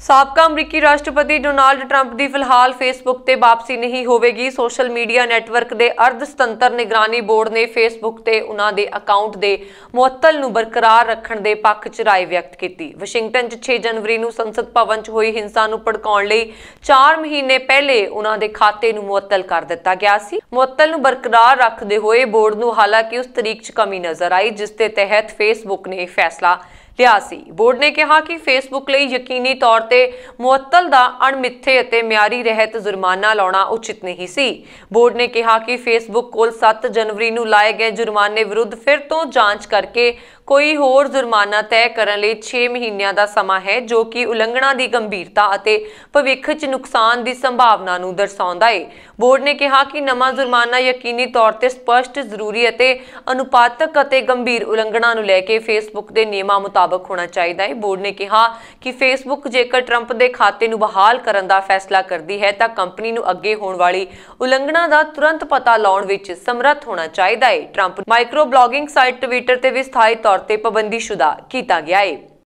ਸਾਬਕਾ ਅਮਰੀਕੀ ਰਾਸ਼ਟਰਪਤੀ ਡੋਨਾਲਡ ਟਰੰਪ ਦੀ ਫਿਲਹਾਲ ਫੇਸਬੁੱਕ ਤੇ ਵਾਪਸੀ ਨਹੀਂ ਹੋਵੇਗੀ। ਸੋਸ਼ਲ ਮੀਡੀਆ ਨੈਟਵਰਕ ਦੇ ਅਰਧ ਸੁਤੰਤਰ ਨਿਗਰਾਨੀ ਬੋਰਡ ਨੇ ਫੇਸਬੁੱਕ ਤੇ ਉਹਨਾਂ ਦੇ ਅਕਾਊਂਟ ਦੇ ਮੁਅੱਤਲ ਨੂੰ ਬਰਕਰਾਰ ਰੱਖਣ ਦੇ ਪੱਖ 'ਚ ਰਾਏ ਵਿਅਕਤ ਕੀਤੀ। ਵਾਸ਼ਿੰਗਟਨ 'ਚ 6 ਜਨਵਰੀ ਨੂੰ ਸੰਸਦ ਭਵਨ 'ਚ ਹੋਈ ਹਿੰਸਾ ਨੂੰ ਭੜਕਾਉਣ ਲਈ 4 ਮਹੀਨੇ ਪਹਿਲੇ ਉਹਨਾਂ ਦੇ ਖਾਤੇ ਨੂੰ ਮੁਅੱਤਲ ਕਰ ਦਿੱਤਾ ਗਿਆ ਸੀ। ਮੁਅੱਤਲ ਨੂੰ ਬਰਕਰਾਰ ਰੱਖਦੇ ਹੋਏ ਬੋਰਡ ਨੂੰ ਹਾਲਾਂਕਿ ਉਸ ਤਰੀਕ 'ਚ ਕਮੀ ਨਜ਼ਰ ਆਈ, ਜਿਸ ਦੇ ਤਹਿਤ ਫੇਸਬੁੱਕ ਨੇ ਫੈਸਲਾ ਲਿਆ ਸੀ। ਬੋਰਡ ਨੇ ਕਿਹਾ ਕਿ ਫੇਸਬੁੱਕ ਲਈ ਯਕੀਨੀ ਤੌਰ ਤੇ ਮੁਅੱਤਲ ਦਾ ਅਣਮਿੱਥੇ ਅਤੇ ਮਿਆਰੀ ਰਹਿਤ ਜੁਰਮਾਨਾ ਲਾਉਣਾ ਉਚਿਤ ਨਹੀਂ ਸੀ। ਬੋਰਡ ਨੇ ਕਿਹਾ ਕਿ ਫੇਸਬੁੱਕ ਕੋਲ 7 ਜਨਵਰੀ ਨੂੰ ਲਾਏ ਗਏ ਜੁਰਮਾਨੇ ਵਿਰੁੱਧ ਫਿਰ ਤੋਂ ਜਾਂਚ ਕਰਕੇ ਕੋਈ ਹੋਰ ਜੁਰਮਾਨਾ ਤੈਅ ਕਰਨ ਲਈ 6 ਮਹੀਨਿਆਂ ਦਾ ਸਮਾਂ ਹੈ, ਜੋ ਕਿ ਉਲੰਘਣਾ ਦੀ ਗੰਭੀਰਤਾ ਅਤੇ ਭਵਿੱਖ 'ਚ ਨੁਕਸਾਨ ਦੀ ਸੰਭਾਵਨਾ ਨੂੰ ਦਰਸਾਉਂਦਾ ਹੈ ਬੋਰਡ ਨੇ ਕਿਹਾ ਕਿ ਨਵਾਂ ਜੁਰਮਾਨਾ ਯਕੀਨੀ ਤੌਰ ਤੇ ਸਪਸ਼ਟ, ਜ਼ਰੂਰੀ ਅਤੇ ਅਨੁਪਾਤਕ ਅਤੇ ਗੰਭੀਰ ਉਲੰਘਣਾ ਨੂੰ ਲੈ ਕੇ ਫੇਸਬੁੱਕ ਦੇ ਨਿਯਮਾਂ ਮੁਤਾਬਕ ਹੋਣਾ ਚਾਹੀਦਾ ਹੈ ਬੋਰਡ ਨੇ ਕਿਹਾ ਕਿ ਫੇਸਬੁੱਕ ਜੇਕਰ ਟਰੰਪ ਦੇ ਖਾਤੇ ਨੂੰ ਬਹਾਲ ਕਰਨ ਦਾ ਫੈਸਲਾ ਕਰਦੀ ਹੈ, ਤਾਂ ਕੰਪਨੀ ਨੂੰ ਅੱਗੇ ਹੋਣ ਵਾਲੀ ਉਲੰਘਣਾ ਦਾ ਤੁਰੰਤ ਪਤਾ ਲਾਉਣ ਵਿੱਚ ਸਮਰੱਥ ਹੋਣਾ ਚਾਹੀਦਾ ਹੈ Trump micro blogging site Twitter ਤੇ ਵੀ ਸਥਾਈ ਤੌਰ ਤੇ ਪਾਬੰਦੀਸ਼ੁਦਾ ਕੀਤਾ ਗਿਆ ਹੈ